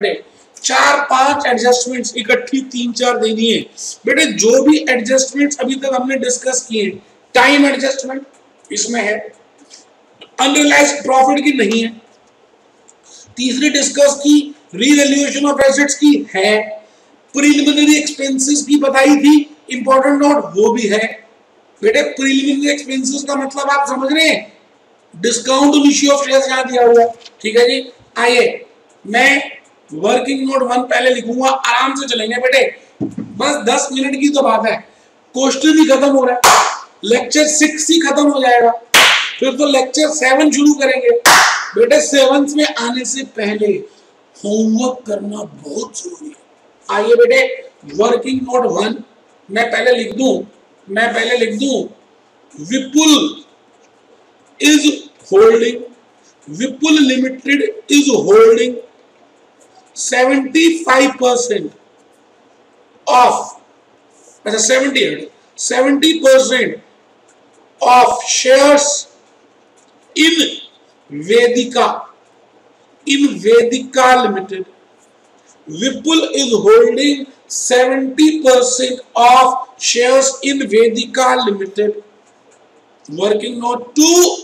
चार पाँच एडजस्टमेंट्स इकट्ठी तीन चार दे दिए। बेटे, जो भी एडजस्टमेंट्स अभी तक हमने डिस्कस किए टाइम एडजस्टमेंट इसमें है। अनरिलाइज प्रॉफिट की नहीं है। तीसरी डिस्कस की रीवैल्यूएशन ऑफ़ एसेट्स की है। प्रिलिमिनरी एक्सपेंसेस की बताई थी इंपॉर्टेंट नोट वो भी है। बेटे प्रिलिमिनरी एक्सपेंसेस का मतलब आप समझ रहे हैं? डिस्काउंट ऑफ़ शेयर्स यहाँ दिया हुआ ठीक है जी? आइए, मैं वर्किंग नोट वन पहले लिखूँगा, आराम से चलेंगे बेटे। बस दस मिनट की तो बात है। क्वेश्चन ही खत्म हो रहा है। लेक्चर सिक्स ही खत्म हो जाएगा। फिर तो लेक्चर सेवन शुरू करेंगे। बेटे सेवंथ में आने से पहले होमवर्क करना बहुत ज़रूरी है। आइए बेटे वर्किंग नोट वन मैं पहले लिख दू, मैं पहले लिख दू। Vipul is holding Vipul limited is holding 75% of as a 70% of shares in Vedika in Vedika Limited Vipul is holding 70% of shares in Vedika Limited working note 2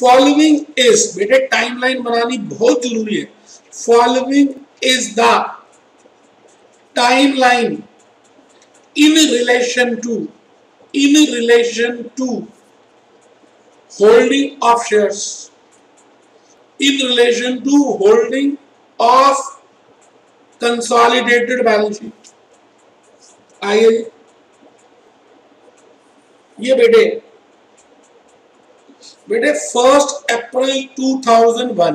following is बेटे timeline बनानी बहुत ज़रूरी है। Following is the timeline in relation to in relation to holding of shares in relation to holding of consolidated balance sheet I ये बेटे बेटे first अप्रैल 2001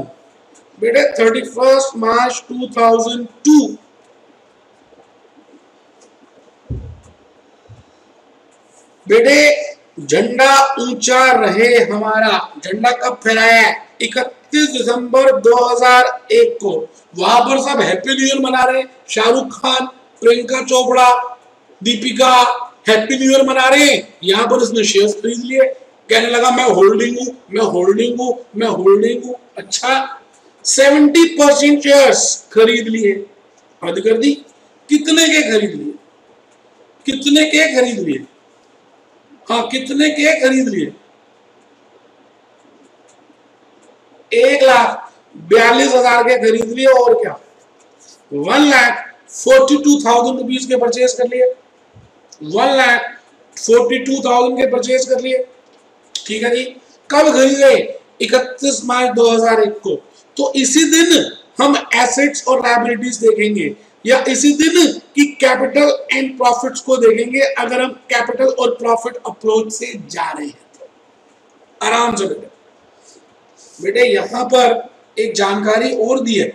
बेटे thirty first मार्च 2002 बेटे, झंडा ऊँचा रहे हमारा। झंडा कब फहराया? इकतीस दिसंबर 2001 को। वहाँ पर सब हैप्पी न्यू ईयर मना रहे Shahrukh Khan, Priyanka Chopra, Deepika happy new year मना रहे हैं। यहाँ पर इसने शेयर खरीद लिए। कहने लगा, मैं होल्डिंग हूँ, मैं होल्डिंग हूँ, मैं होल्डिंग हूँ। अच्छा सेवेंटी परसेंट शेयर खरीद लिए। हद कर दी। कितने के खरीद लिए? कितने के खरीद लिए? हाँ कितने के खरीद लिए? एक लाख बयालीस हज़ार के खरीद लिए और क्या? One lakh forty two thousand rupees के परचेज कर लिए। One lakh forty two thousand के परचेज कर लिए। ठीक है जी? कब खरीदे इकतीस मार्च 2001 को। तो इसी दिन हम एसेट्स और लाइबिलिटीज देखेंगे। या इसी दिन की कैपिटल एंड प्रॉफिट्स को देखेंगे, अगर हम कैपिटल और प्रॉफिट अप्रोच से जा रहे हैं तो। आराम से बेटे। बेटे, यहाँ पर एक जानकारी और दी है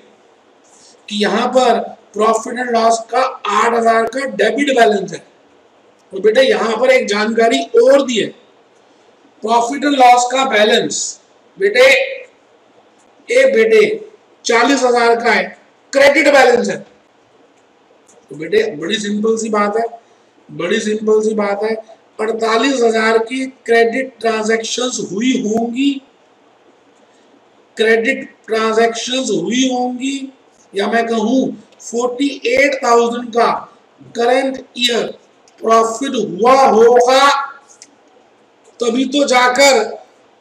कि यहाँ पर प्रॉफिट एंड लॉस का आठ हज़ार का डेबिट बैलेंस है। और बेटे, यहाँ पर एक जानकारी और दी है प्रॉफिट एंड लॉस का बैलेंस बेटे, ए बेटे, चालीस हज़ार का है क्रेडिट बैलेंस है। तो बेटे, बड़ी सिंपल सी बात है, बड़ी सिंपल सी बात है, अड़तालीस हज़ार की क्रेडिट ट्रांजेक्शन हुई होंगी। क्रेडिट ट्रांजेक्शन हुई होंगी, या मैं कहूँ फोर्टी एट थाउज़ेंड का करंट ईयर प्रॉफिट हुआ होगा। तभी तो जाकर,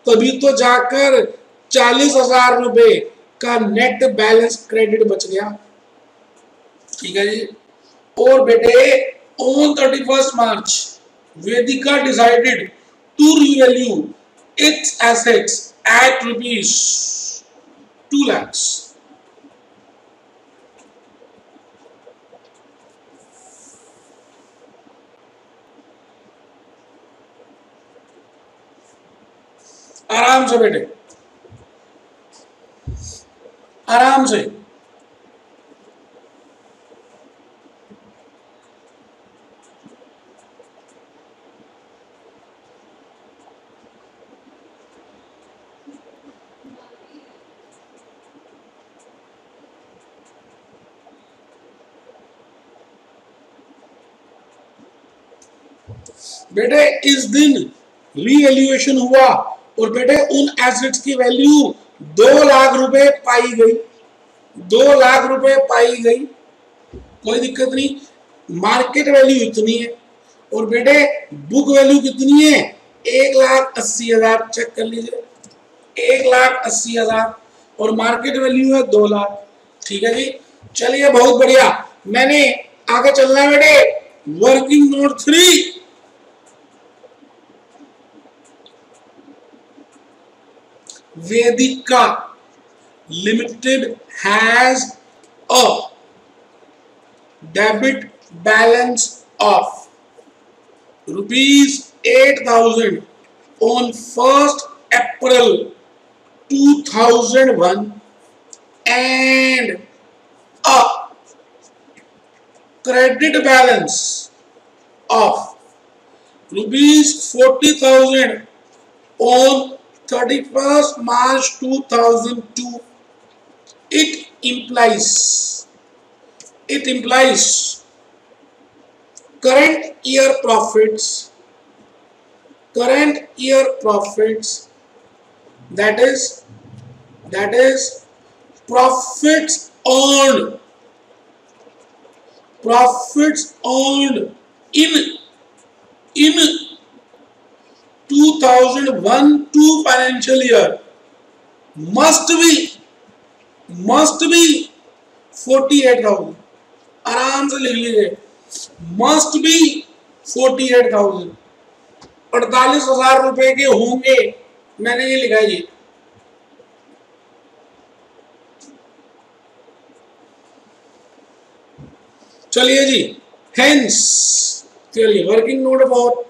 तभी तो जाकर चालीस हज़ार रुपए का नेट बैलेंस क्रेडिट बच गया। ठीक है जी? और बेटे on thirty first March Vedika decided to revalue its assets at rupees two lakhs आराम से बेटे आराम से। बेटे इस दिन रीएल्यूएशन हुआ। और बेटे, उन एसेट्स की वैल्यू दो लाख रुपए पाई गई। दो लाख रुपए पाई गई। कोई दिक्कत नहीं। मार्केट वैल्यू इतनी है। और बेटे बुक वैल्यू कितनी है? एक लाख अस्सी हज़ार। चेक कर लीजिए। एक लाख अस्सी हज़ार। और मार्केट वैल्यू है दो लाख। ठीक है जी? चलिए, बहुत बढ़िया। मैंने आगे चलना है बेटे। Working note three Vedika Limited has a debit balance of rupees 8000 on 1st April 2001 and a credit balance of rupees 40000 on 31st March 2002 it implies it implies current year profits current year profits that is that is profits earned profits earned in in 2001 to financial year. Must be must be 48000 आराम से लिख लीजिए। Must be forty eight thousand अड़तालीस हज़ार रुपए के होंगे। मैंने ये लिखा जी। चलिए जी। हेंस चलिए working note about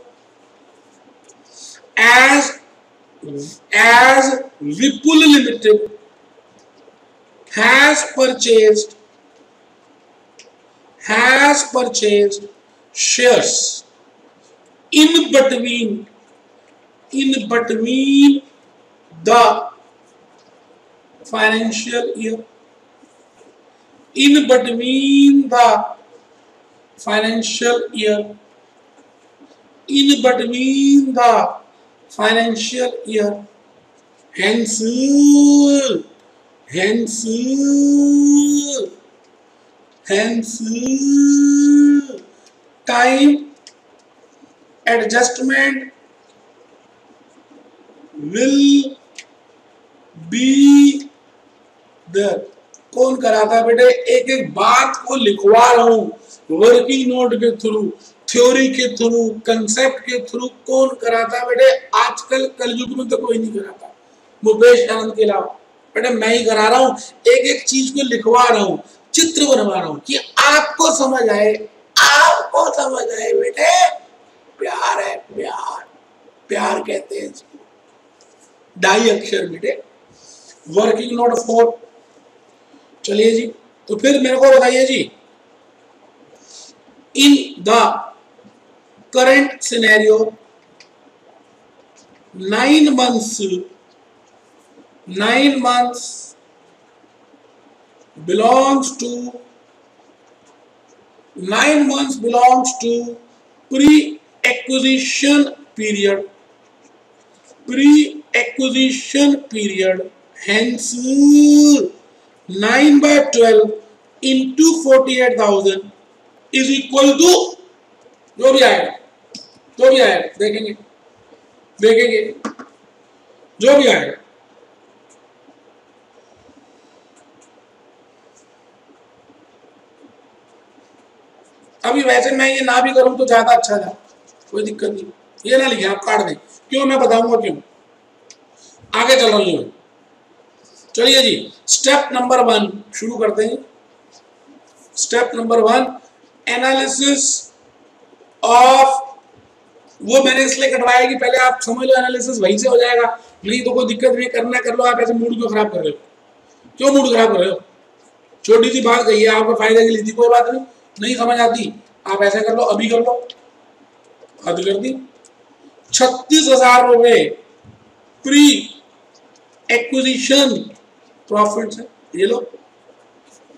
as as Vipul limited has purchased has purchased shares in between in between the financial year in between the financial year in between the financial year hence hence hence time adjustment will be there कौन कराता है बेटे एक एक बात को लिखवा रहा हूँ वर्किंग नोट के थ्रू थ्योरी के थ्रू कंसेप्ट के थ्रू कौन कराता बेटे? आजकल कलयुग में तो कोई नहीं कराता। मुकेश आनंद के अलावा। बेटे, मैं ही करा रहा हूँ एक एक चीज़ को लिखवा रहा हूँ, चित्र बनवा रहा हूँ, कि आपको समझ आए, आपको समझ आए बेटे। प्यार है, प्यार। प्यार कहते हैं इसको। डाई अक्षर बेटे। वर्किंग नोट फोर चलिए जी तो फिर मेरे को बताइए जी। In the current scenario nine months nine months belongs to nine months belongs to pre-acquisition period pre-acquisition period hence 9 by 12 into 48,000 is equal to जो भी आएगा जो भी आएगा, देखेंगे देखेंगे, जो भी आएगा। अभी वैसे मैं ये ना भी करूँ तो ज़्यादा अच्छा था, कोई दिक्कत नहीं। ये ना लिखे, आप काट दें। क्यों, मैं बताऊँगा क्यों? आगे चल रही हूँ चलिए जी स्टेप नंबर वन शुरू करते हैं। Step number one analysis of वो मैंने इसलिए कटवाया कि पहले आप समझ लो एनालिसिस वहीं से हो जाएगा। नहीं तो कोई दिक्कत नहीं, करना कर लो, आप ऐसे मूड क्यों खराब कर रहे हो? क्यों मूड खराब कर रहे हो? छोटी सी बात कही आपको फ़ायदे के लिए थी कोई बात नहीं। नहीं समझ आती, आप ऐसा कर लो, अभी कर लो। हद कर दी। छत्तीस हज़ार रुपए प्री एक्विजिशन प्रॉफिट है, ये लो।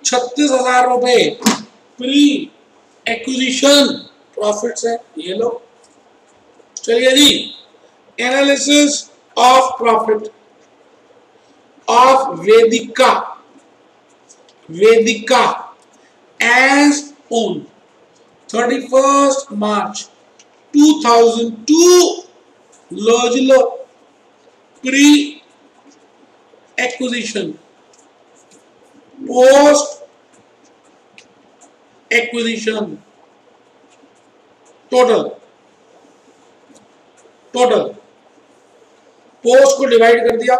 छत्तीस हज़ार रुपए प्री एक्विजिशन प्रॉफिट है, ये लो। चलिए जी analysis of profit of Vedika Vedika as on 31st March 2002 Logilo pre acquisition post acquisition total total post को डिवाइड कर दिया.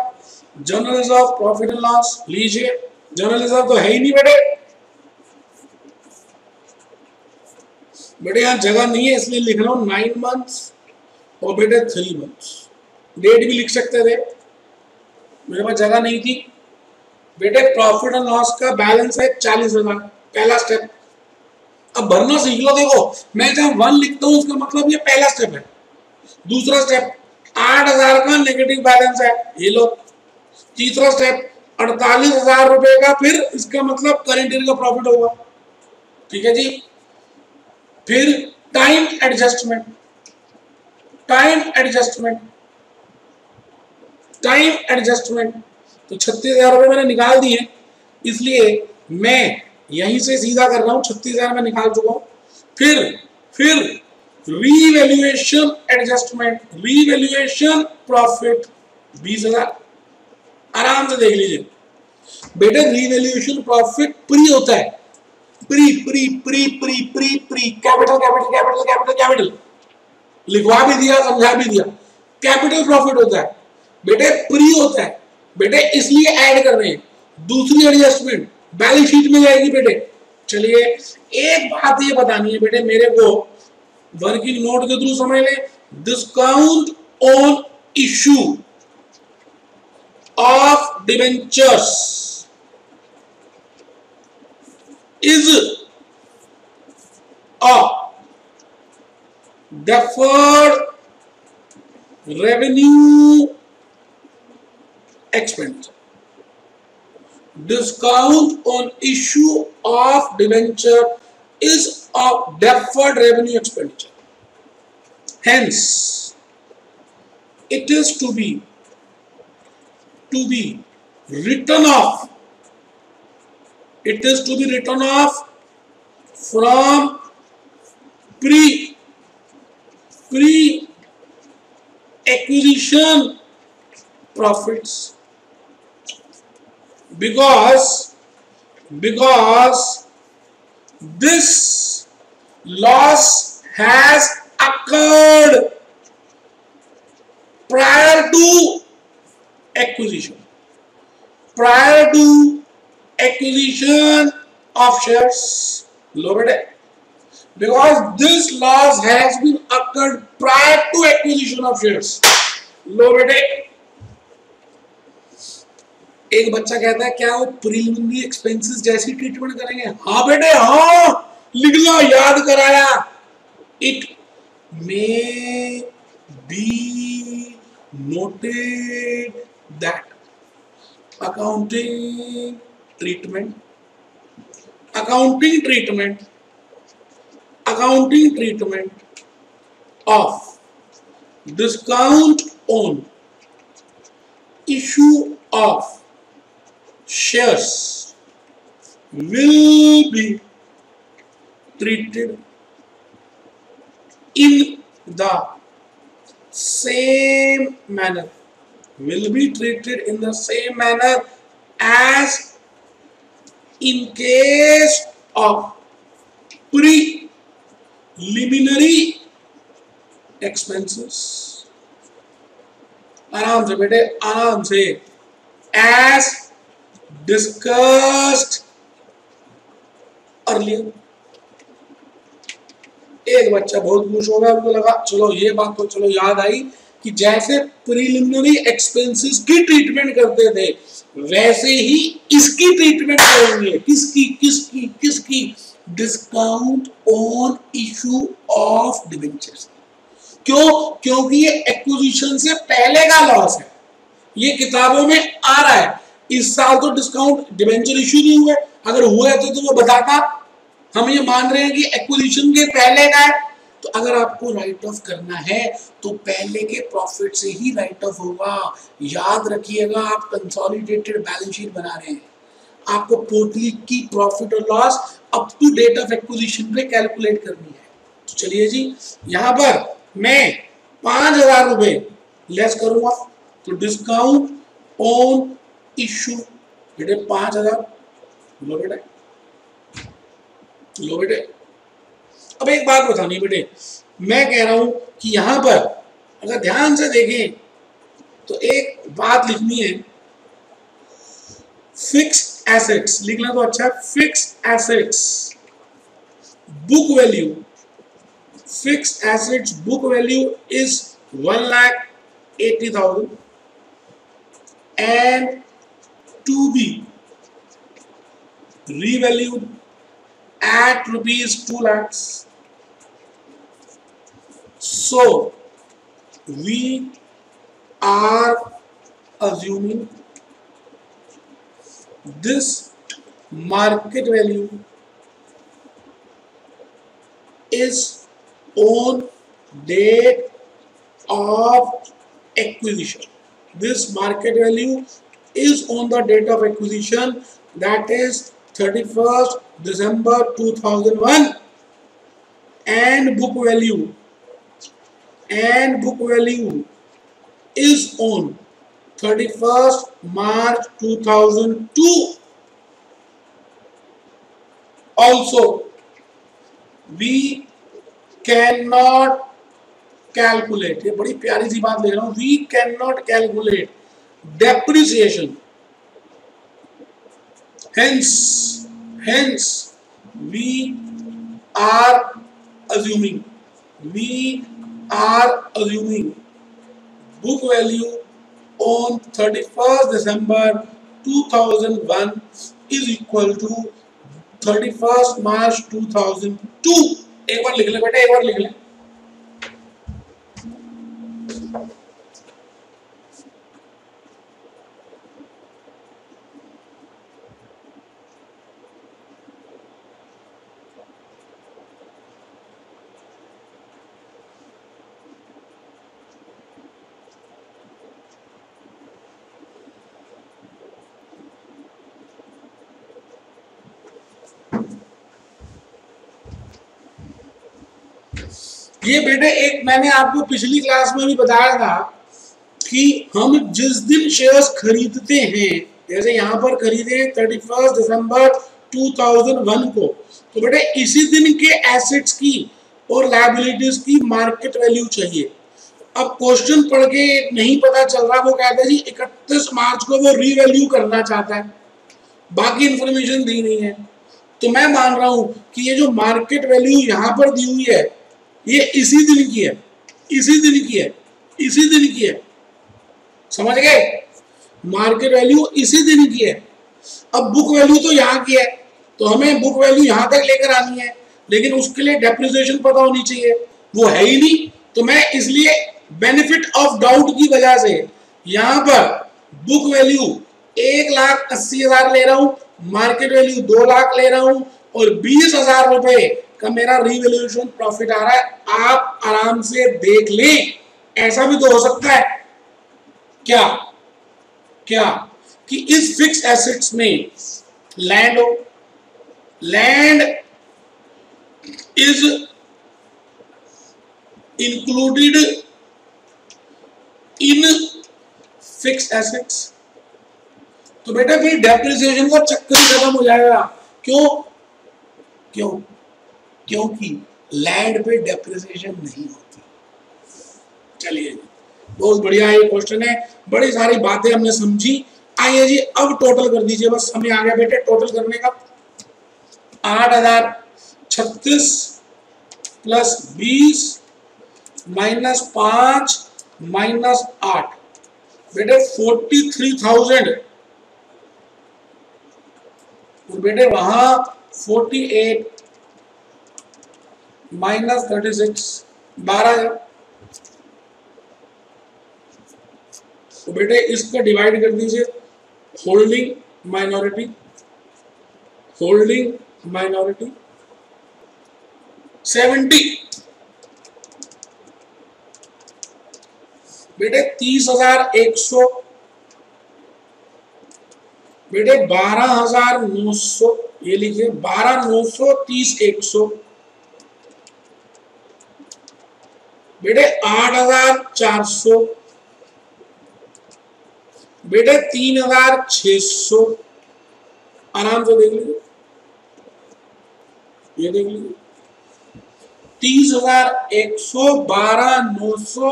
General reserve profit and loss लीजिए. जनरल रिज़र्व तो है ही नहीं बेटे. बेटे, यहाँ जगह नहीं है, इसलिए लिख रहा हूँ नाइन मंथ्स और बेटे थ्री मंथ्स डेट भी लिख सकते थे. मेरे पास जगह नहीं थी. बेटे प्रॉफिट एंड लॉस का बैलेंस है चालीस हज़ार. पहला स्टेप अब भरना सीख लो, देखो. मैं जब वन लिखता हूँ, उसका मतलब ये पहला स्टेप है. दूसरा स्टेप आठ हज़ार का नेगेटिव बैलेंस है। ये लो। तीसरा स्टेप अड़तालीस हज़ार रुपए का फिर इसका मतलब करेंट ईयर का प्रॉफिट होगा। ठीक है जी? फिर time adjustment time adjustment time adjustment तो छत्तीस हज़ार रुपए मैंने निकाल दिए। इसलिए मैं यहीं से सीधा कर रहा हूँ, छत्तीस हज़ार में निकाल चुका हूँ। फिर फिर रीवैल्यूएशन एडजस्टमेंट रीवैल्यूएशन प्रॉफिट बीस हज़ार आराम से देख लीजिए। बेटे रीवैल्यूएशन प्रॉफिट प्री होता है। Pre pre pre pre pre pre capital capital capital capital capital लिखवा भी दिया, समझा भी दिया। कैपिटल प्रॉफिट होता है। बेटे प्री होता है। बेटे, इसलिए ऐड कर रहे हैं। दूसरी एडजस्टमेंट बैलेंस शीट में जाएगी बेटे। चलिए, एक बात ये बतानी है बेटे, मेरे को वर्किंग नोट के थ्रू समझ ले discount on issue of debentures is a deferred revenue expense discount on issue of debenture is of deferred revenue expenditure. Hence, it is to be to be written off. It is to be written off from pre pre acquisition profits because because this loss has occurred prior to acquisition. Prior to acquisition of shares lower it because this loss has been occurred prior to acquisition of shares lower it एक बच्चा कहता है, क्या वो preliminary expenses जैसी treatment करेंगे? हाँ बेटे हाँ लिख लो याद कराया। It may be noted that accounting treatment accounting treatment accounting treatment of discount on issue of shares will be treated in the same manner will be treated in the same manner as in case of preliminary expenses आराम से बेटे आराम से as discussed earlier. एक बच्चा बहुत खुश हो गया उनको लगा, चलो, ये बात तो चलो याद आई कि जैसे प्रिलिमिनरी एक्सपेंसेस की ट्रीटमेंट करते थे, वैसे ही इसकी ट्रीटमेंट करेंगे। किसकी किसकी किसकी? Discount on issue of debentures क्यों? क्योंकि ये एक्विजिशन से पहले का लॉस है। ये किताबों में आ रहा है। इस साल तो डिस्काउंट डिवेंचर इश्यू नहीं हुए। अगर हुए तो, तो वो बताता। हम ये मान रहे हैं कि एक्विजिशन के पहले का है। तो अगर आपको राइट ऑफ़ करना है तो पहले के प्रॉफिट से ही राइट ऑफ़ होगा। याद रखिएगा आप कंसोलिडेटेड बैलेंस शीट बना रहे हैं। आपको पोर्टली की प्रॉफिट और loss up to date of acquisition पे कैलकुलेट करनी है। तो चलिए जी यहाँ पर मैं पाँच हज़ार रुपए लेस करूँगा। तो डिस्काउंट ऑन इशू हज़ार लो बेटे लो बेटे अब एक बात बतानी बेटे। मैं कह रहा हूँ कि यहाँ पर अगर ध्यान से देखें तो एक बात लिखनी है। फिक्स एसेट्स लिखना तो अच्छा है। Fix assets book value fix assets book value is one lakh eighty thousand and two be revalued at rupees 2 lakhs. So we are assuming this market value is on date of acquisition. This market value is on the date of acquisition that is 31st December 2001 and book value and book value is on 31st March 2002 also we cannot calculate ये बड़ी प्यारी सी बात ले रहा हूँ we cannot calculate depreciation hence hence we are assuming we are assuming book value on 31st December 2001 is equal to 31st March 2002 एक बार लिख ले बेटा एक बार लिख ले ये बेटे, एक मैंने आपको पिछली क्लास में भी बताया था कि हम जिस दिन शेयर्स खरीदते हैं, जैसे यहाँ पर खरीदे थर्टी फ़र्स्ट दिसंबर 2001 को तो बेटे, इसी दिन के एसेट्स की और लाइबिलिटीज की मार्केट वैल्यू चाहिए। अब क्वेश्चन पढ़ के नहीं पता चल रहा, वो कहते हैं जी, इकतीस मार्च को वो रीवैल्यू करना चाहता है। बाकी इंफॉर्मेशन दी नहीं है। तो मैं मान रहा हूँ कि ये जो मार्केट वैल्यू यहाँ पर दी हुई है ये इसी दिन की है, इसी दिन की है, इसी दिन की है। समझ गए? मार्केट वैल्यू इसी दिन की है। अब बुक वैल्यू तो यहाँ की है तो हमें बुक वैल्यू यहाँ तक लेकर आनी है, लेकिन उसके लिए डेप्रिसिएशन पता होनी चाहिए। वो है ही नहीं तो मैं इसलिए बेनिफिट ऑफ़ डाउट की वजह से यहाँ पर बुक वैल्यू एक लाख अस्सी हज़ार ले रहा हूँ मार्केट वैल्यू दो लाख ले रहा हूँ, और बीस हज़ार रुपए का मेरा रिवेल्यूशन प्रॉफिट आ रहा है, आप आराम से देख लें। ऐसा भी तो हो सकता है। क्या? क्या? कि इस फिक्स एसेट्स में लैंड हो। Land is included in fix assets तो बेटा, फिर डेप्रिसिएशन का चक्कर खत्म हो जाएगा। क्यों? क्यों? क्योंकि लैंड पे डेप्रिसिएशन नहीं होती। चलिए बहुत बढ़िया ये क्वेश्चन है। बड़ी सारी बातें हमने समझी। आइए जी, अब टोटल कर दीजिए। बस हमें आ गया बेटे टोटल करने का। आठ हज़ार छत्तीस प्लस बीस माइनस पाँच माइनस आठ। बेटे फोर्टी थ्री थाउज़ेंड और बेटे वहाँ forty eight minus thirty six, बारह तो बेटे, इसको डिवाइड कर दीजिए। Holding minority holding minority seventy बेटे, तीस हज़ार एक सौ। बेटे, बारह हज़ार नौ सौ, ये लिखिए, बारह नौ सौ, तीस एक सौ। बेटे, आठ हज़ार चार सौ। बेटे, तीन हज़ार छ सौ। आराम से देख लीजिए। ये देख लीजिए। तीस हज़ार एक सौ, बारह नौ सौ,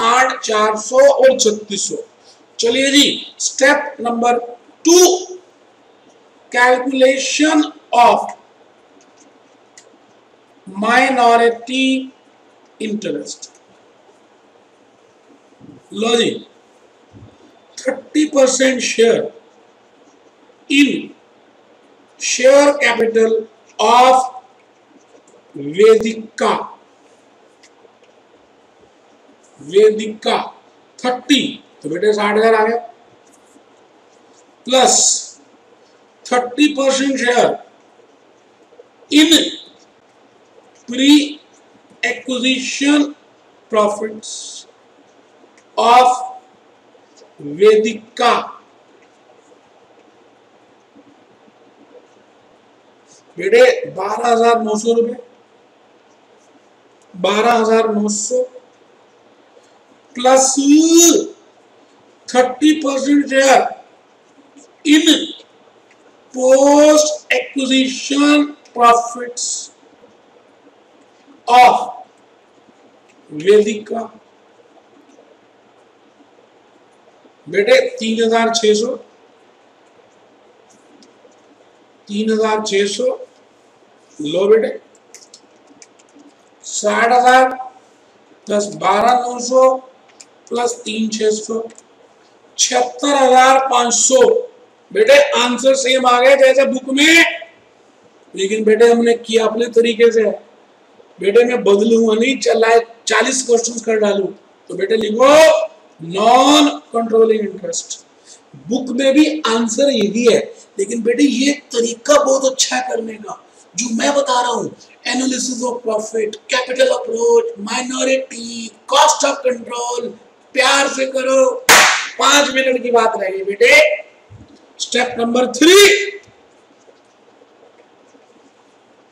आठ चार सौ और छत्तीस सौ। चलिए जी step number two calculation of minority interest low ji thirty percent share in share capital of Vedika Vedika thirty तो बेटे साठ हज़ार आ गया। Plus thirty percent share in pre acquisition profits of Vedika बेटे, बारह हज़ार नौ सौ रुपये बारह हज़ार नौ सौ plus thirty percent share in post acquisition profits of Vedika बेटे, तीन हज़ार छ सौ। तीन हज़ार छ सौ। लो बेटे। साठ हज़ार प्लस बारह नौ सौ प्लस तीन छ सौ। छिहत्तर हज़ार पाँच सौ। बेटे, आंसर सेम आ गया जैसे बुक में। लेकिन बेटे, हमने किया अपने तरीके से। बेटे, मैं बदलूँगा नहीं चला चालीस क्वेश्चन कर डालू। तो बेटे, लिखो। नॉन कंट्रोलिंग इंटरेस्ट बुक में भी आंसर यही है। लेकिन बेटे, ये तरीका बहुत अच्छा है करने का। जो मैं बता रहा हूँ analysis of profit capital approach minority cost of control प्यार से करो। पाँच मिनट की बात रहेगी बेटे। Step number three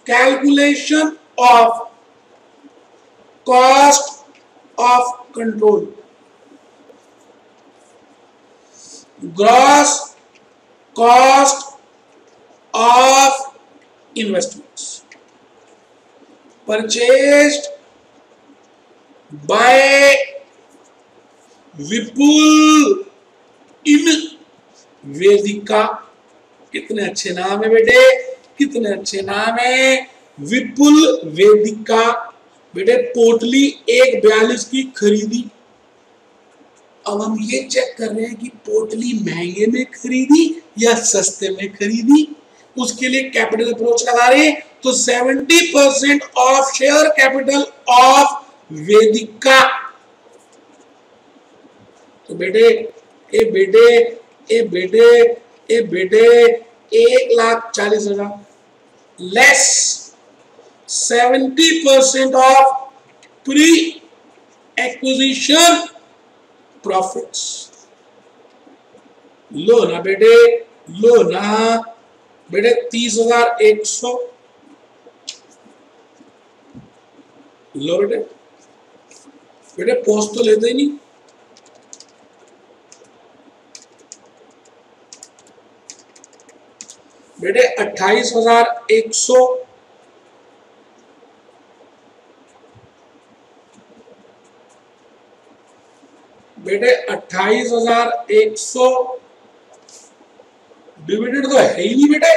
calculation of cost of control gross cost of investments. Purchased by Vipul in Vedika कितने अच्छे नाम है बेटे? कितने अच्छे नाम है? विपुल वेदिका बेटे, पोटली एक बयालीस की खरीदी अब हम ये चेक कर रहे हैं कि पोटली महँगे में खरीदी या सस्ते में खरीदी? उसके लिए कैपिटल अप्रोच लगा रहे हैं तो 70 percent of share capital of Vedika तो बेटे, ए बेटे ए बेटे ए बेटे, एक लाख चालीस हज़ार। Less seventy percent of pre acquisition profits लो ना बेटे लो ना बेटे तीस हज़ार एक सौ। लो बेटे। बेटे पोस्ट तो लेते ही नहीं। बेटे, अट्ठाईस हज़ार एक सौ। बेटे अट्ठाईस हज़ार एक सौ। डिविडेंड तो है ही नहीं बेटे।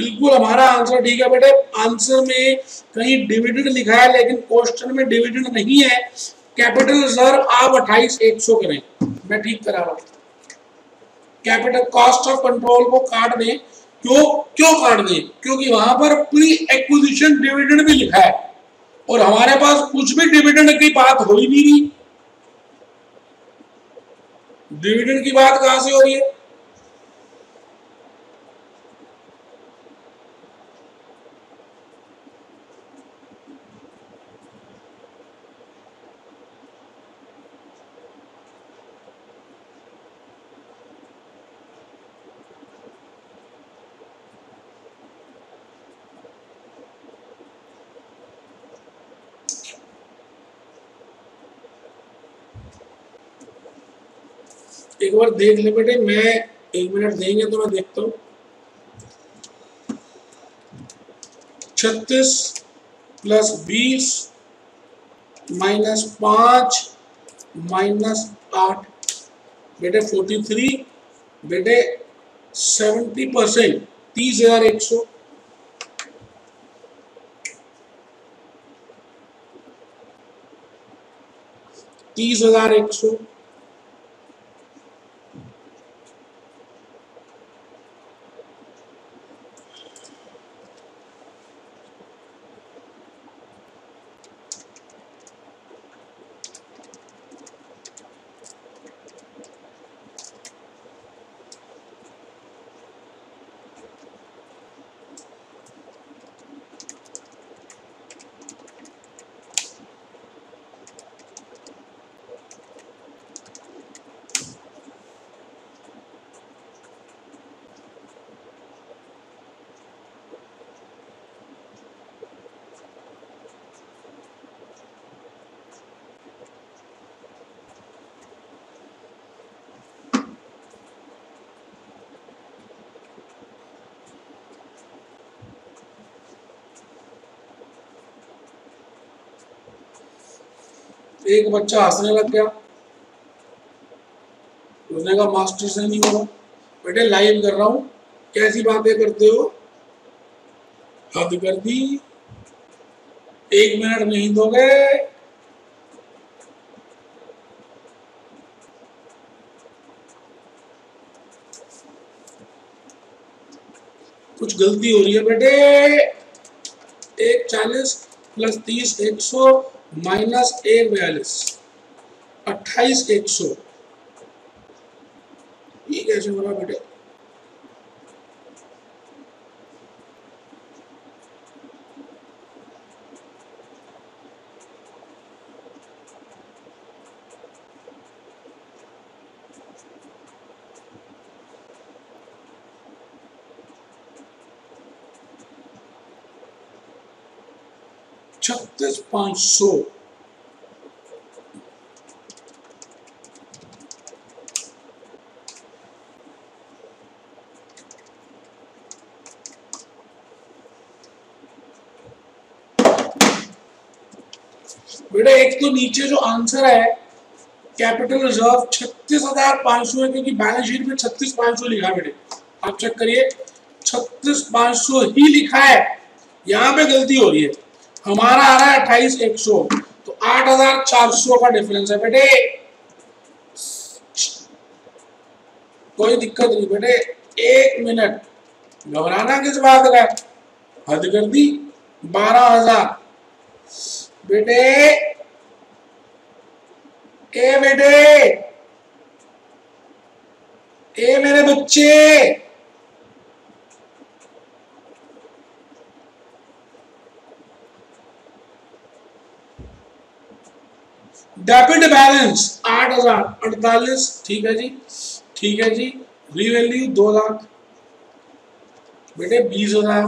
बिल्कुल हमारा आंसर ठीक है बेटे आंसर में कहीं डिविडेंड लिखा है, लेकिन क्वेश्चन में डिविडेंड नहीं है। कैपिटल रिज़र्व आप अट्ठाईस, एक सौ करें। मैं ठीक करा रहा हूँ। कैपिटल कॉस्ट ऑफ़ कंट्रोल को काट दें। क्यों? क्यों काट दें? क्योंकि वहाँ पर प्री एक्विजिशन डिविडेंड भी लिखा है। और हमारे पास कुछ भी डिविडेंड की बात हो ही नहीं रही। डिविडेंड की बात कहाँ से हो रही है एक बार देख ले बेटे, मैं एक मिनट देंगे तो मैं देखता हूँ। छत्तीस प्लस बीस माइनस पाँच माइनस आठ। बेटे फोर्टी थ्री, बेटे सेवेंटी परसेंट, तीस हज़ार एक सौ। तीस हज़ार एक सौ। एक बच्चा हंसने लग गया। उसने कहा, मास्टर से नहीं होगा बेटे लाइव कर रहा हूँ। कैसी बातें करते हो? हद कर दी। एक मिनट नहीं दोगे कुछ गलती हो रही है बेटे। एक चालीस प्लस तीस, एक सौ। माइनस एक बयालीस अट्ठाईस एक सौ। ये कैसे बोला बेटे? पाँच सौ बेटा, एक तो नीचे जो आंसर है कैपिटल रिज़र्व छत्तीस हज़ार पाँच सौ है, क्योंकि बैलेंस शीट में छत्तीस पाँच सौ लिखा है बेटे। आप चेक करिए, छत्तीस पाँच सौ ही लिखा है। यहाँ पे गलती हो रही है। हमारा आ रहा है अट्ठाईस एक सौ। तो आठ हज़ार चार सौ का डिफरेंस है बेटे। कोई दिक्कत नहीं बेटे। एक मिनट। घबराना किस बात का? हद कर दी। बारह हज़ार। बेटे। ए बेटे। ए मेरे बच्चे। डेबिट बैलेंस आठ हज़ार, अड़तालीस, ठीक है जी, ठीक है जी रीवैल्यू दो लाख। बेटे बीस हज़ार,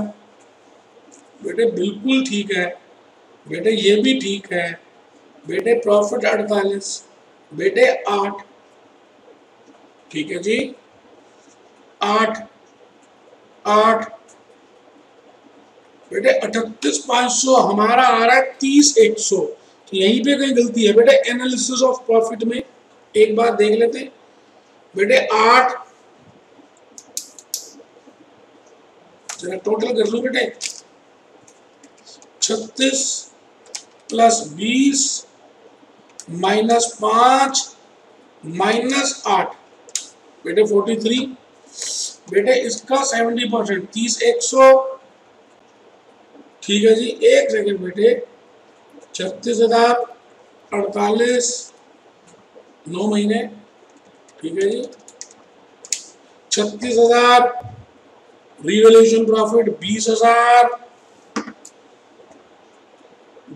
बेटे बिल्कुल ठीक है, बेटे ये भी ठीक है, बेटे प्रॉफिट अड़तालीस, बेटे आठ, ठीक है जी, आठ आठ, बेटे अठतीस पाँच सौ, हमारा आ रहा है तीस एक सौ। तो यहीं पे कहीं गलती है। बेटे एनालिसिस ऑफ़ प्रॉफिट में एक बार देख लेते बेटे, आठ। जरा टोटल कर लो बेटे। छत्तीस प्लस बीस माइनस पाँच माइनस आठ। बेटे फोर्टी थ्री बेटे, इसका सेवेंटी परसेंट तीस, एक सौ। ठीक है जी, एक सेकेंड बेटे। छत्तीस हज़ार अड़तालीस, नौ महीने, ठीक है जी। छत्तीस हज़ार रिवेल्यूशन प्रॉफिट बीस हज़ार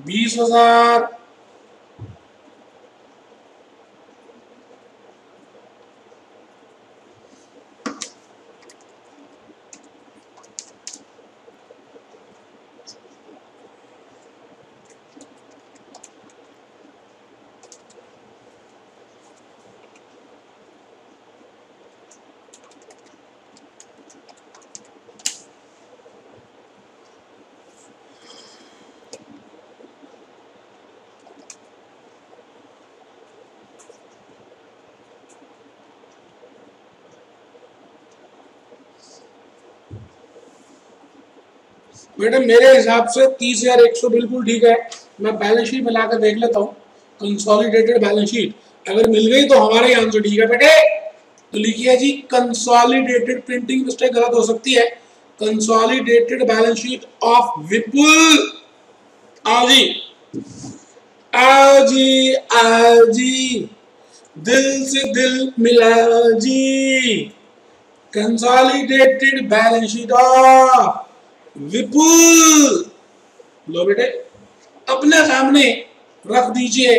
बीस हज़ार मैडम, मेरे हिसाब से तीस हज़ार एक सौ बिल्कुल ठीक है। मैं बैलेंस शीट मिलाकर देख लेता हूँ। कंसोलिडेटेड बैलेंस शीट अगर मिल गई तो हमारे आंसर ठीक है। बेटे तो लिखिए जी कंसोलिडेटेड प्रिंटिंग मिस्टेक गलत हो सकती है। Consolidated balance sheet of Vipul आओ जी। आओ जी आओ जी। दिल से दिल मिला जी। Consolidated balance sheet of Vipul. लो बेटे, अपने सामने रख दीजिए।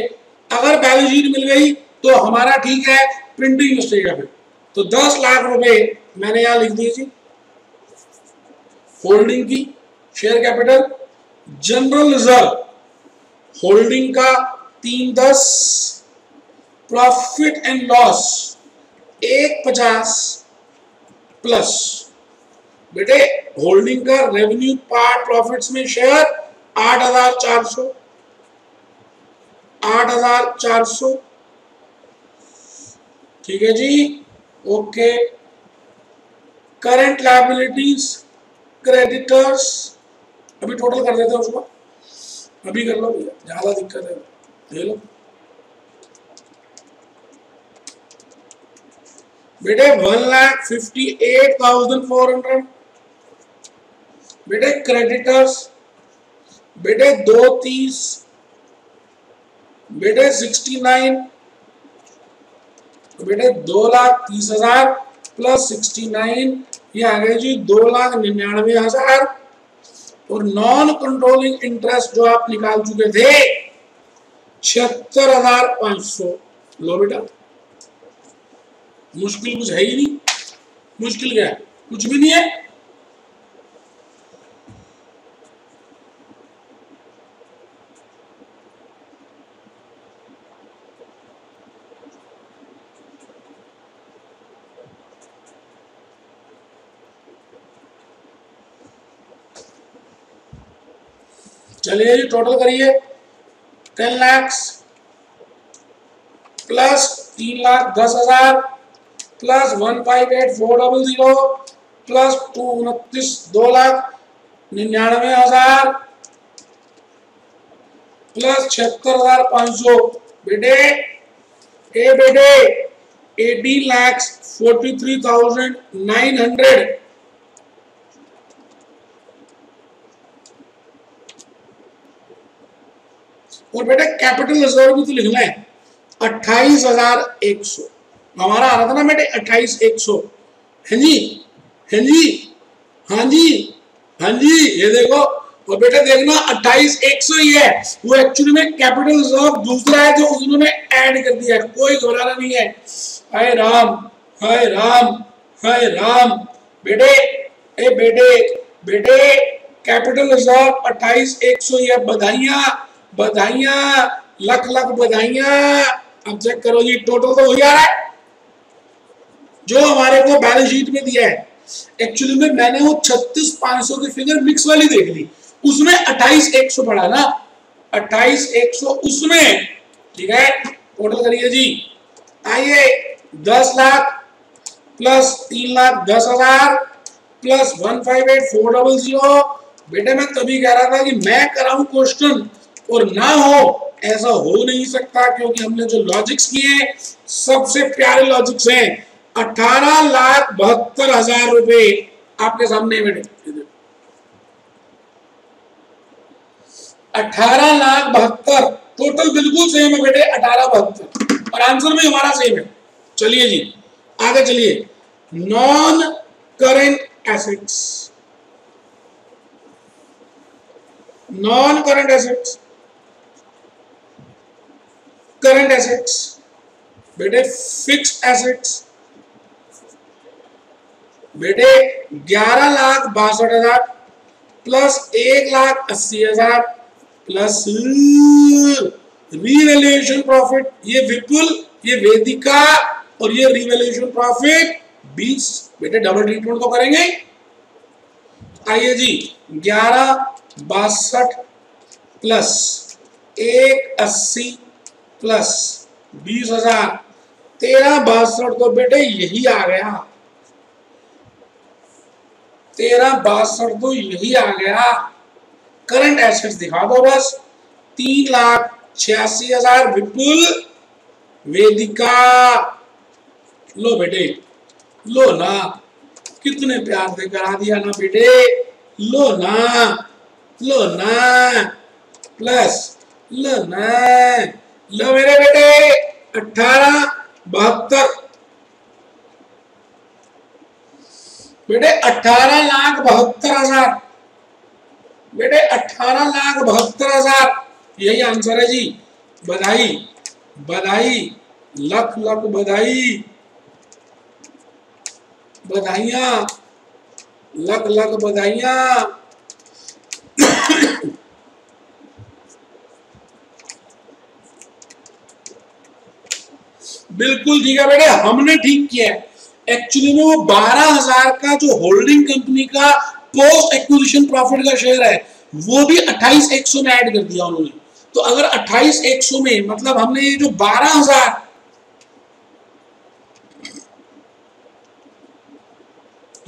अगर बैलेंस शीट मिल गई तो हमारा ठीक है प्रिंटिंग मिस्टेक है तो दस लाख रुपए मैंने यहाँ लिख दिए जी। होल्डिंग की share capital general reserve holding का तीन दस प्रॉफिट एंड लॉस एक पचास प्लस बेटे होल्डिंग का रेवेन्यू पार्ट प्रॉफिट्स में शेयर आठ हज़ार चार सौ। आठ हज़ार चार सौ। ठीक है जी? ओके करंट लाइबिलिटीज क्रेडिटर्स अभी टोटल कर देते हैं उसको। अभी कर लो भैया, ज़्यादा दिक्कत है। ले लो। बेटे one lakh fifty eight thousand four hundred बेटे क्रेडिटर्स बेटे दो तीस, बेटे सिक्सटी नाइन बेटे दो लाख तीस हज़ार प्लस सिक्सटी नाइन ये आ गए जी दो लाख निन्यानवे हज़ार। और नॉन कंट्रोलिंग इंटरेस्ट जो आप निकाल चुके थे, छिहत्तर हज़ार पाँच सौ। लो बेटा, मुश्किल कुछ है ही नहीं। मुश्किल क्या कुछ भी नहीं है। चलिए जी टोटल करिए। टेन लैक्स प्लस तीन लाख दस हज़ार plus one five eight four double zero plus two उनतीस, दो लाख निन्यानवे हज़ार प्लस छिहत्तर हज़ार पाँच सौ। बेटे, ए बेटे eighteen lakhs forty three thousand nine hundred और बेटा कैपिटल रिज़र्व भी तो लिखना है अट्ठाईस हज़ार एक सौ। हमारा आ रहा था ना बेटे, अट्ठाईस एक सौ। है जी है जी हाँ जी हाँ जी, ये देखो। और बेटा देखना, अट्ठाईस एक सौ ही है। वो एक्चुअली में कैपिटल रिज़र्व दूसरा है जो उन्होंने ऐड कर दिया है। कोई घबराना नहीं है। हाय राम हाय राम हाय राम। बेटे, ए बेटे बेटे कैपिटल रिज़र्व अट्ठाईस एक सौ ये बधाइया। बधाइया, लख लख बधाइया। अब चेक करो जी टोटल तो हो जा रहा है। जो हमारे को बैलेंस शीट में दिया है। एक्चुअली में मैंने वो छत्तीस पाँच सौ की फिगर मिक्स वाली देख ली। उसमें अट्ठाईस एक सौ पड़ा ना। अट्ठाईस एक सौ उसमें। ठीक है? टोटल करिए जी। आइए, दस लाख प्लस तीन लाख दस हज़ार plus one five eight four double zero बेटे मैं तभी कह रहा था कि मैं कराऊं क्वेश्चन और ना हो, ऐसा हो नहीं सकता क्योंकि हमने जो लॉजिक्स किए सबसे प्यारे लॉजिक्स हैं। अठारह लाख बहत्तर हज़ार रुपए आपके सामने बेटे अठारह लाख बहत्तर टोटल बिल्कुल सेम है बेटे, अठारह बहत्तर। और आंसर भी हमारा सेम है। चलिए जी, आगे चलिए। Non current assets non current assets current assets बेटे फिक्स एसेट्स बेटे ग्यारह लाख बासठ हज़ार प्लस एक लाख अस्सी हज़ार प्लस रिवेल्यूशन प्रॉफिट ये विपुल, ये वेदिका और ये रिवेल्यूशन प्रॉफिट बीस, बेटे डबल ट्रीटमेंट तो करेंगे। आइए जी, ग्यारह बासठ प्लस एक अस्सी प्लस बीस हज़ार। तेरह बासठ तो बेटे यही आ गया। तेरह बासठ तो यही आ गया। करंट एसेट्स दिखा दो बस। तीन लाख छियासी हज़ार विपुल वेदिका। लो बेटे, लो ना। कितने प्यार से करा दिया ना बेटे। लो ना लो ना। प्लस लो ना। लो मेरे बेटे, अठारह बहत्तर। बेटे, अठारह लाख बहत्तर हज़ार। बेटे, अठारह लाख बहत्तर हज़ार। यही आंसर है जी, बधाई बधाई, लख लख बधाई। बधाइया, लख लख बधाइया। बिल्कुल ठीक है बेटे, हमने ठीक किया एक्चुअली में वो बारह हज़ार का जो होल्डिंग कंपनी का पोस्ट एक्विजिशन प्रॉफिट का शेयर है, वो भी अट्ठाईस एक सौ में ऐड कर दिया उन्होंने। तो अगर अट्ठाईस एक सौ में मतलब हमने ये जो बारह हज़ार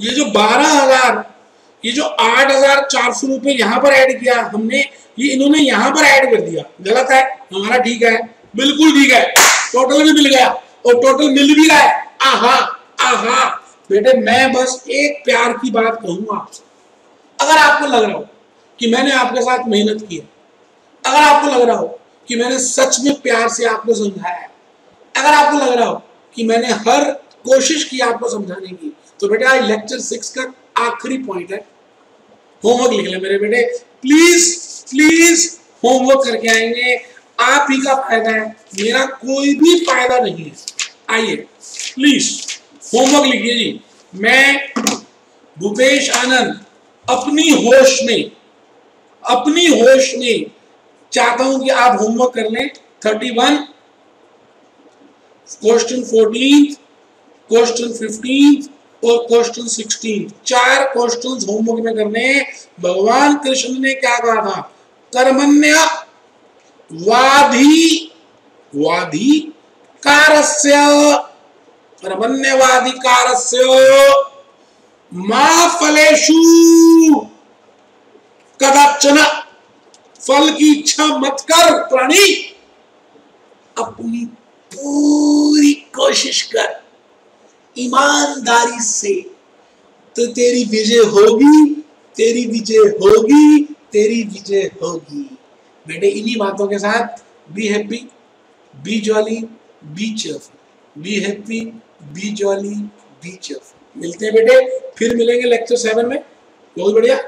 ये जो बारह हज़ार, ये जो आठ हज़ार चार सौ रुपए यहाँ पर ऐड किया हमने, ये इन्होंने यहाँ पर ऐड कर दिया। गलत है, हमारा ठीक है। बिल्कुल ठीक है। टोटल भी मिल गया। और टोटल मिल भी रहा है। आहा आहा। बेटे, मैं बस एक प्यार की बात कहूँगा आपसे। अगर आपको लग रहा हो कि मैंने आपके साथ मेहनत की है, अगर आपको लग रहा हो कि मैंने सच में प्यार से आपको समझाया है, अगर आपको लग रहा हो कि मैंने हर कोशिश की आपको समझाने की तो बेटे, आज लेक्चर सिक्स का आखिरी पॉइंट है। होमवर्क लिख ले मेरे बेटे। प्लीज़ प्लीज़ होमवर्क करके आएँगे। आप ही का फ़ायदा है। मेरा कोई भी फ़ायदा नहीं है। आइए प्लीज़ होमवर्क लिखिए जी। मैं भूपेश आनंद अपनी होश में, अपनी होश में चाहता हूँ कि आप होमवर्क कर लें। Thirty one question fourteen question fifteen और क्वेश्चन सिक्सटीन चार क्वेश्चन होमवर्क में करने भगवान कृष्ण ने क्या कहा था? कर्मण्य वाधी वाधी कारस्य। कर्मण्यवादी कारस्य मा फलेशु कदाचन फल की इच्छा मत कर, प्राणी। अपनी पूरी कोशिश कर। ईमानदारी से। तो तेरी विजय होगी, तेरी विजय होगी, तेरी विजय होगी। बेटे, इन्हीं बातों के साथ be happy be jolly be cheerful be happy, be jolly be cheerful मिलते हैं बेटे, फिर मिलेंगे लेक्चर सेवन में। बहुत बढ़िया।